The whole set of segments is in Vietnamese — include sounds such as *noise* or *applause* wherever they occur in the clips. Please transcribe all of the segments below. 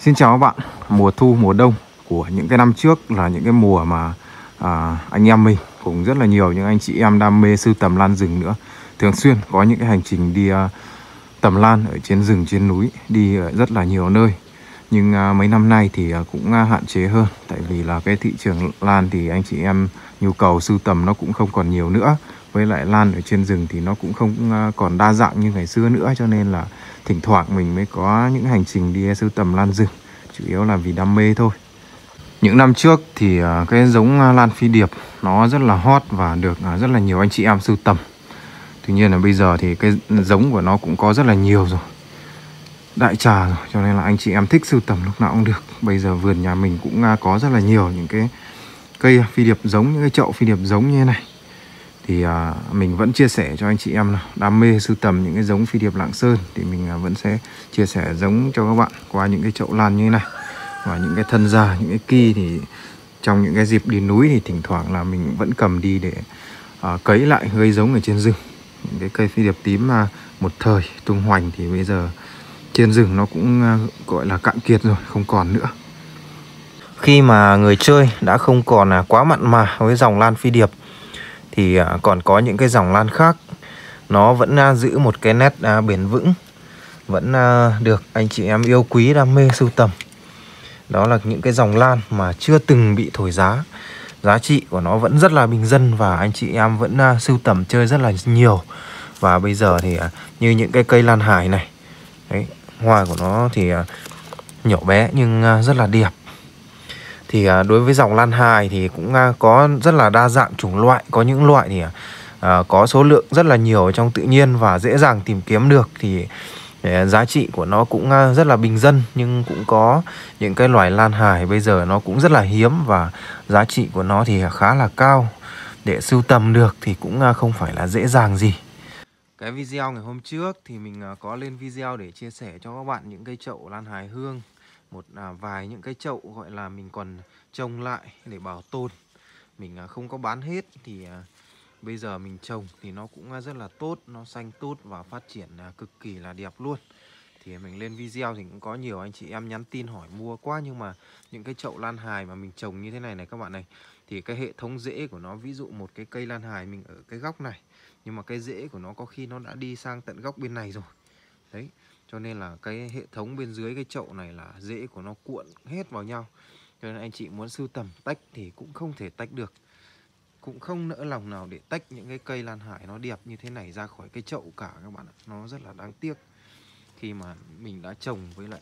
Xin chào các bạn. Mùa thu mùa đông của những cái năm trước là những cái mùa mà à, anh em mình cũng rất là nhiều những anh chị em đam mê sưu tầm lan rừng nữa. Thường xuyên có những cái hành trình đi à, tầm lan ở trên rừng trên núi Đi ở rất là nhiều nơi. Nhưng à, mấy năm nay thì à, cũng à, hạn chế hơn. Tại vì là cái thị trường lan thì anh chị em nhu cầu sưu tầm nó cũng không còn nhiều nữa. Với lại lan ở trên rừng thì nó cũng không à, còn đa dạng như ngày xưa nữa. Cho nên là thỉnh thoảng mình mới có những hành trình đi sưu tầm lan rừng, chủ yếu là vì đam mê thôi. Những năm trước thì à, cái giống à, lan phi điệp nó rất là hot và được à, rất là nhiều anh chị em sưu tầm. Tuy nhiên là bây giờ thì cái giống của nó cũng có rất là nhiều rồi, đại trà rồi, cho nên là anh chị em thích sưu tầm lúc nào cũng được. Bây giờ vườn nhà mình cũng có rất là nhiều những cái cây phi điệp giống, những cái chậu phi điệp giống như thế này thì à, mình vẫn chia sẻ cho anh chị em nào đam mê sưu tầm những cái giống phi điệp lạng sơn thì mình à, vẫn sẽ chia sẻ giống cho các bạn qua những cái chậu lan như thế này. Và những cái thân già những cái kỳ thì trong những cái dịp đi núi thì thỉnh thoảng là mình vẫn cầm đi để à, cấy lại gây giống ở trên rừng. Những cái cây phi điệp tím mà một thời tung hoành thì bây giờ trên rừng nó cũng à, gọi là cạn kiệt rồi không còn nữa. Khi mà người chơi đã không còn à, quá mặn mà với dòng lan phi điệp thì à, còn có những cái dòng lan khác. Nó vẫn à, giữ một cái nét à, bền vững, vẫn được anh chị em yêu quý, đam mê sưu tầm. Đó là những cái dòng lan mà chưa từng bị thổi giá. Giá trị của nó vẫn rất là bình dân và anh chị em vẫn sưu tầm chơi rất là nhiều. Và bây giờ thì như những cái cây lan hải này, đấy, hoa của nó thì nhỏ bé nhưng rất là đẹp thì à, đối với dòng lan hài thì cũng à, có rất là đa dạng chủng loại, có những loại thì à, có số lượng rất là nhiều trong tự nhiên và dễ dàng tìm kiếm được. Thì giá trị của nó cũng rất là bình dân, nhưng cũng có những cái loài lan hài bây giờ nó cũng rất là hiếm và giá trị của nó thì khá là cao. Để sưu tầm được thì cũng không phải là dễ dàng gì. Cái video ngày hôm trước thì mình có lên video để chia sẻ cho các bạn những cây chậu lan hài hương một à, vài những cái chậu gọi là mình còn trồng lại để bảo tồn. Mình à, không có bán hết thì à, bây giờ mình trồng thì nó cũng à, rất là tốt nó xanh tốt và phát triển à, cực kỳ là đẹp luôn. Thì mình lên video thì cũng có nhiều anh chị em nhắn tin hỏi mua quá nhưng mà những cái chậu lan hài mà mình trồng như thế này này các bạn này thì cái hệ thống rễ của nó ví dụ một cái cây lan hài mình ở cái góc này nhưng mà cái rễ của nó có khi nó đã đi sang tận góc bên này rồi. Đấy cho nên là cái hệ thống bên dưới cái chậu này là rễ của nó cuộn hết vào nhau. Cho nên anh chị muốn sưu tầm tách thì cũng không thể tách được. Cũng không nỡ lòng nào để tách những cái cây lan hải nó đẹp như thế này ra khỏi cái chậu cả các bạn ạ. Nó rất là đáng tiếc. Khi mà mình đã trồng với lại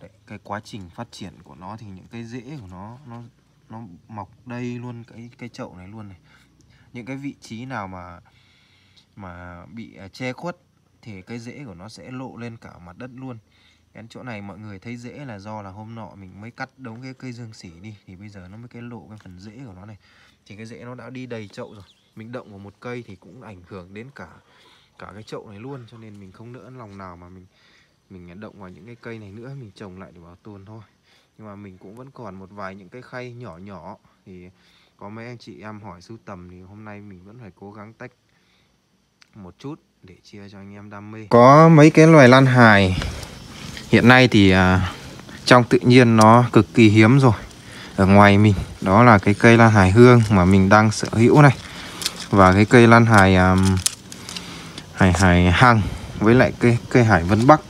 đấy, cái quá trình phát triển của nó thì những cái rễ của nó nó nó mọc đây luôn cái cái chậu này luôn này. Những cái vị trí nào mà mà bị à, che khuất thì cái rễ của nó sẽ lộ lên cả mặt đất luôn. Cái chỗ này mọi người thấy rễ là do là hôm nọ mình mới cắt đống cái cây dương xỉ đi, thì bây giờ nó mới cái lộ cái phần rễ của nó này. Thì cái rễ nó đã đi đầy chậu rồi. Mình động vào một cây thì cũng ảnh hưởng đến cả cả cái chậu này luôn, cho nên mình không nỡ lòng nào mà mình mình động vào những cái cây này nữa, mình trồng lại để bảo tồn thôi. Nhưng mà mình cũng vẫn còn một vài những cái khay nhỏ nhỏ. Thì có mấy anh chị em hỏi sưu tầm thì hôm nay mình vẫn phải cố gắng tách một chút để chia cho anh em đam mê. Có mấy cái loài lan hài. Hiện nay thì à, trong tự nhiên nó cực kỳ hiếm rồi ở ngoài mình. Đó là cái cây lan hài hương mà mình đang sở hữu này. Và cái cây lan hài à, hài hài hang với lại cây cây hải vân bắc.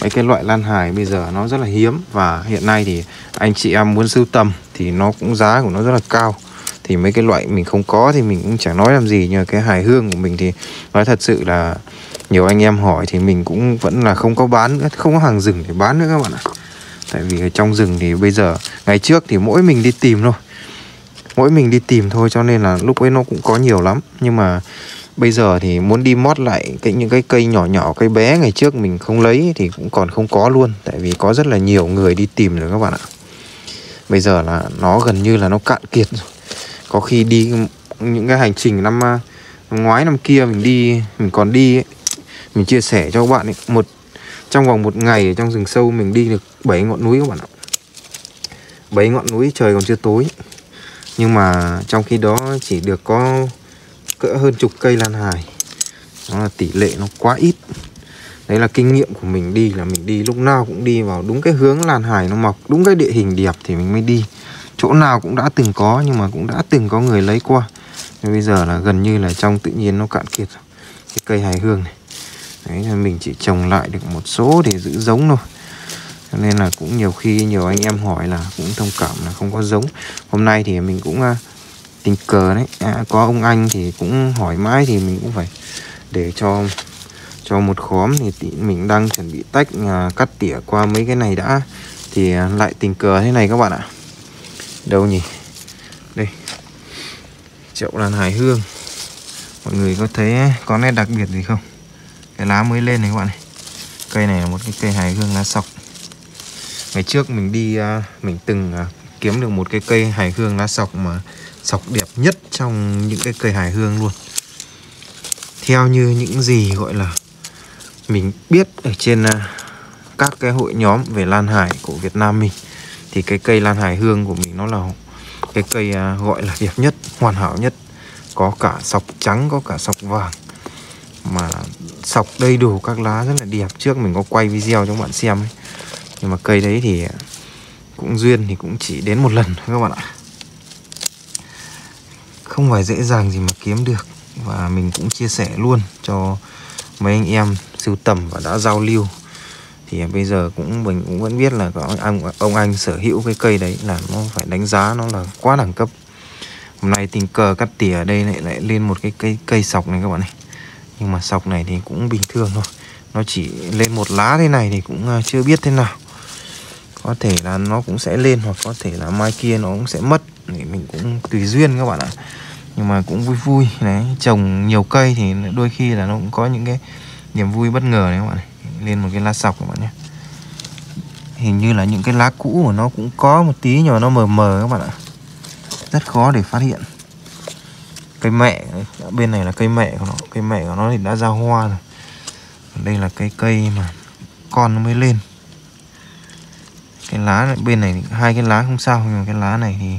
Mấy cái loại lan hài bây giờ nó rất là hiếm. Và hiện nay thì anh chị em muốn sưu tầm thì nó cũng giá của nó rất là cao thì mấy cái loại mình không có thì mình cũng chẳng nói làm gì, nhưng mà cái hài hương của mình thì nói thật sự là nhiều anh em hỏi thì mình cũng vẫn là không có bán nữa, không có hàng rừng để bán nữa các bạn ạ. Tại vì ở trong rừng thì bây giờ, ngày trước thì mỗi mình đi tìm thôi. Mỗi mình đi tìm thôi cho nên là lúc ấy nó cũng có nhiều lắm. Nhưng mà bây giờ thì muốn đi mót lại cái những cái cây nhỏ nhỏ, cây bé ngày trước mình không lấy thì cũng còn không có luôn. Tại vì có rất là nhiều người đi tìm rồi các bạn ạ. Bây giờ là nó gần như là nó cạn kiệt rồi có khi đi những cái hành trình năm, à, năm ngoái năm kia mình đi mình còn đi ấy, mình chia sẻ cho các bạn ấy, một trong vòng một ngày ở trong rừng sâu mình đi được bảy ngọn núi các bạn ạ. Bảy ngọn núi trời còn chưa tối. Nhưng mà trong khi đó chỉ được có cỡ hơn chục cây lan hài. Đó là tỷ lệ nó quá ít. Đấy là kinh nghiệm của mình đi là mình đi lúc nào cũng đi vào đúng cái hướng lan hải nó mọc đúng cái địa hình đẹp thì mình mới đi chỗ nào cũng đã từng có nhưng mà cũng đã từng có người lấy qua. Nhưng bây giờ là gần như là trong tự nhiên nó cạn kiệt rồi. Cái cây hài hương này. Đấy là mình chỉ trồng lại được một số để giữ giống thôi. Cho nên là cũng nhiều khi nhiều anh em hỏi là cũng thông cảm là không có giống. Hôm nay thì mình cũng à, tình cờ đấy. À, có ông anh thì cũng hỏi mãi thì mình cũng phải để cho cho một khóm. Thì mình đang chuẩn bị tách à, cắt tỉa qua mấy cái này đã. Thì à, lại tình cờ thế này các bạn ạ đâu nhỉ? Đây. Chậu lan hải hương. Mọi người có thấy eh, có nét đặc biệt gì không? Cái lá mới lên này các bạn này. Cây này là một cái cây hải hương lá sọc. Ngày trước mình đi à, mình từng à, kiếm được một cái cây hải hương lá sọc mà sọc đẹp nhất trong những cái cây hải hương luôn. Theo như những gì gọi là mình biết ở trên à, các cái hội nhóm về lan hải của Việt Nam mình thì cái cây lan hải hương của mình nó là cái cây à, gọi là đẹp nhất, hoàn hảo nhất. Có cả sọc trắng, có cả sọc vàng. Mà sọc đầy đủ các lá rất là đẹp. Trước mình có quay video cho các bạn xem ấy. nhưng mà cây đấy thì cũng duyên thì cũng chỉ đến một lần thôi các bạn ạ. Không phải dễ dàng gì mà kiếm được. Và mình cũng chia sẻ luôn cho mấy anh em sưu tầm và đã giao lưu thì bây giờ cũng mình cũng vẫn biết là có ông ông anh sở hữu cái cây đấy là nó phải đánh giá nó là quá đẳng cấp. Hôm nay tình cờ cắt tỉa ở đây lại lại lên một cái cây cây sọc này các bạn này. Nhưng mà sọc này thì cũng bình thường thôi. Nó chỉ lên một lá thế này thì cũng à, chưa biết thế nào. Có thể là nó cũng sẽ lên hoặc có thể là mai kia nó cũng sẽ mất. Thì mình cũng tùy duyên các bạn ạ. Nhưng mà cũng vui vui, đấy. Trồng nhiều cây thì đôi khi là nó cũng có những cái niềm vui bất ngờ đấy các bạn này lên một cái lá sọc các bạn nhé. Hình như là những cái lá cũ của nó cũng có một tí nhưng mà nó mờ mờ các bạn ạ. Rất khó để phát hiện. Cây mẹ bên này là cây mẹ của nó. Cây mẹ của nó thì đã ra hoa rồi. Đây là cây cây mà con nó mới lên. Cái lá này, bên này hai cái lá không sao nhưng mà cái lá này thì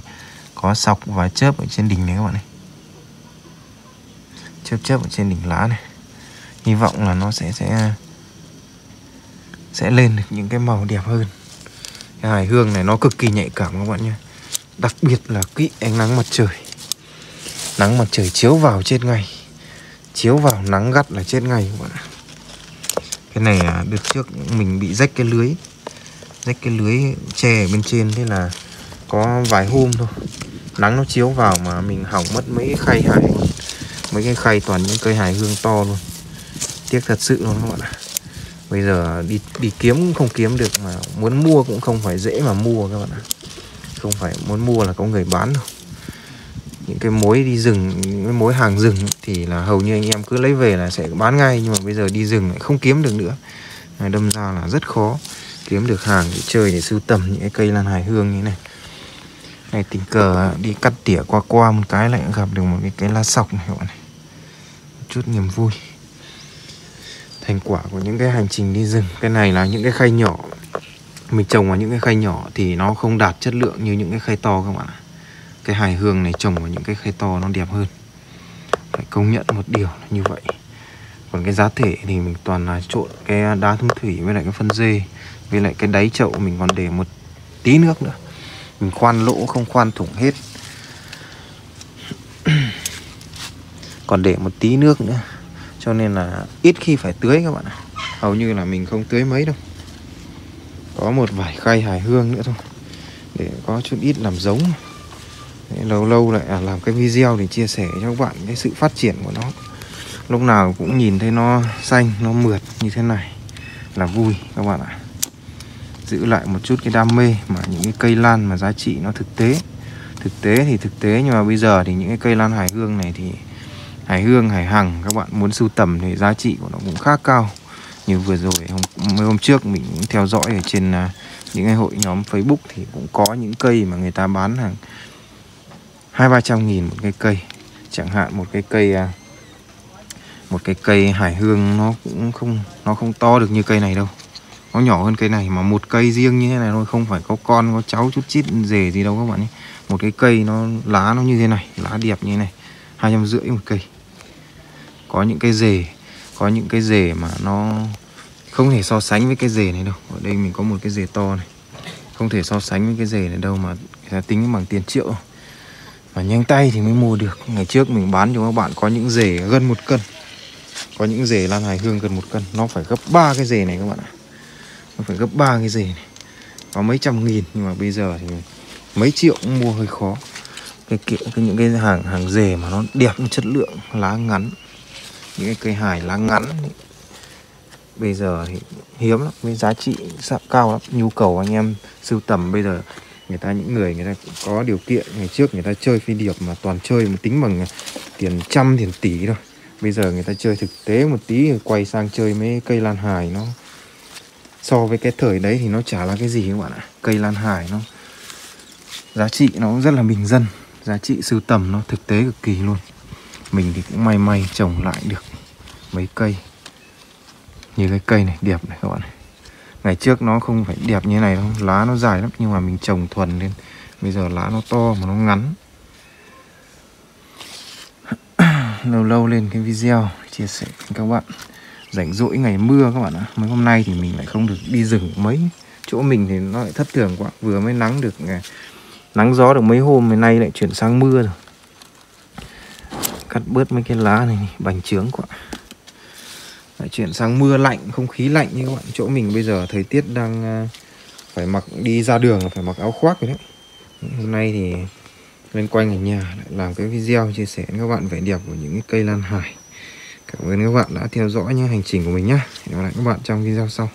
có sọc và chớp ở trên đỉnh này các bạn này. Chớp chớp ở trên đỉnh lá này. Hy vọng là nó sẽ sẽ sẽ lên được những cái màu đẹp hơn. Cái hải hương này nó cực kỳ nhạy cảm các bạn nhé. Đặc biệt là kỹ ánh nắng mặt trời. Nắng mặt trời chiếu vào chết ngay. Chiếu vào nắng gắt là chết ngay các bạn ạ. Cái này à, được trước mình bị rách cái lưới. Rách cái lưới tre ở bên trên thế là có vài hôm thôi. Nắng nó chiếu vào mà mình hỏng mất mấy cái khay hải, mấy cái khay toàn những cây hải hương to luôn. Tiếc thật sự luôn các bạn ạ bây giờ đi đi kiếm cũng không kiếm được mà muốn mua cũng không phải dễ mà mua các bạn ạ. Không phải muốn mua là có người bán đâu. Những cái mối đi rừng, những cái mối hàng rừng thì là hầu như anh em cứ lấy về là sẽ bán ngay, nhưng mà bây giờ đi rừng lại không kiếm được nữa. Đâm ra là rất khó. Kiếm được hàng để chơi, để sưu tầm những cái cây lan hải hương như này. Này tình cờ, đi cắt tỉa qua qua một cái lại gặp được một cái cái lá sọc này các bạn này. Một chút niềm vui thành quả của những cái hành trình đi rừng. Cái này là những cái khay nhỏ. Mình trồng vào những cái khay nhỏ thì nó không đạt chất lượng như những cái khay to các bạn ạ. Cái hài hương này trồng vào những cái khay to nó đẹp hơn. Phải công nhận một điều là như vậy. Còn cái giá thể thì mình toàn là trộn cái đá thông thủy với lại cái phân dê. Với lại cái đáy chậu mình còn để một tí nước nữa. Mình khoan lỗ, không khoan thủng hết. *clears throat* Còn để một tí nước nữa cho nên là ít khi phải tưới các bạn ạ. Hầu như là mình không tưới mấy đâu. Có một vài khay hải hương nữa thôi. Để có chút ít làm giống. Lâu lâu lại à, làm cái video để chia sẻ cho các bạn cái sự phát triển của nó. Lúc nào cũng nhìn thấy nó xanh nó mượt như thế này. Là vui các bạn ạ. Giữ lại một chút cái đam mê mà những cái cây lan mà giá trị nó thực tế. Thực tế thì thực tế nhưng mà bây giờ thì những cái cây lan hải hương này thì hải hương hải hằng các bạn muốn sưu tầm thì giá trị của nó cũng khá cao. Như vừa rồi hôm, mấy hôm trước mình cũng theo dõi ở trên à, những cái hội nhóm Facebook thì cũng có những cây mà người ta bán hàng hai ba trăm nghìn một cái cây. Chẳng hạn một cái cây à, một cái cây hải hương nó cũng không nó không to được như cây này đâu. Nó nhỏ hơn cây này mà một cây riêng như thế này thôi không phải có con có cháu chút chít rể gì đâu các bạn ấy một cái cây nó lá nó như thế này lá đẹp như thế này hai trăm rưỡi một cây có những cái rể có những cái rể mà nó không thể so sánh với cái rể này đâu. Ở đây mình có một cái rể to này không thể so sánh với cái rể này đâu mà người ta tính bằng tiền triệu. Mà nhanh tay thì mới mua được. Ngày trước mình bán cho các bạn có những rể gần một cân có những rể lan hải hương gần một cân. Nó phải gấp ba cái rể này các bạn ạ. Nó phải gấp ba cái rể này. Có mấy trăm nghìn nhưng mà bây giờ thì mấy triệu cũng mua hơi khó. Cái, kiểu cái những cái hàng hàng rể mà nó đẹp chất lượng lá ngắn những cái cây hài lá ngắn ấy. bây giờ thì hiếm lắm, với giá trị cao lắm. Nhu cầu anh em sưu tầm bây giờ, người ta, những người người ta có điều kiện, ngày trước người ta chơi phi điệp mà toàn chơi mà tính bằng tiền trăm, tiền tỷ thôi. Bây giờ người ta chơi thực tế một tí, quay sang chơi mấy cây lan hài nó, so với cái thời đấy thì nó chả là cái gì các bạn ạ. Cây lan hài nó, giá trị nó rất là bình dân, giá trị sưu tầm nó thực tế cực kỳ luôn mình thì cũng may may trồng lại được mấy cây. Như cái cây này, đẹp này các bạn này. Ngày trước nó không phải đẹp như này đâu, lá nó dài lắm, nhưng mà mình trồng thuần lên. Bây giờ lá nó to mà nó ngắn. *clears throat* Lâu lâu lên cái video chia sẻ với các bạn. Rảnh rỗi ngày mưa các bạn ạ. Mấy hôm nay thì mình lại không được đi rừng mấy. Chỗ mình thì nó lại thất thường quá. Vừa mới nắng được à, nắng gió được mấy hôm hôm nay lại chuyển sang mưa rồi cắt bớt mấy cái lá này, bành trướng quá. Lại chuyển sang mưa lạnh, không khí lạnh như các bạn. Chỗ mình bây giờ thời tiết đang à, phải mặc đi ra đường là phải mặc áo khoác rồi đấy. Hôm nay thì lên quanh ở nhà lại làm cái video chia sẻ với các bạn vẻ đẹp của những cái cây lan hải. Cảm ơn các bạn đã theo dõi những hành trình của mình nhé. Hẹn gặp lại các bạn trong video sau.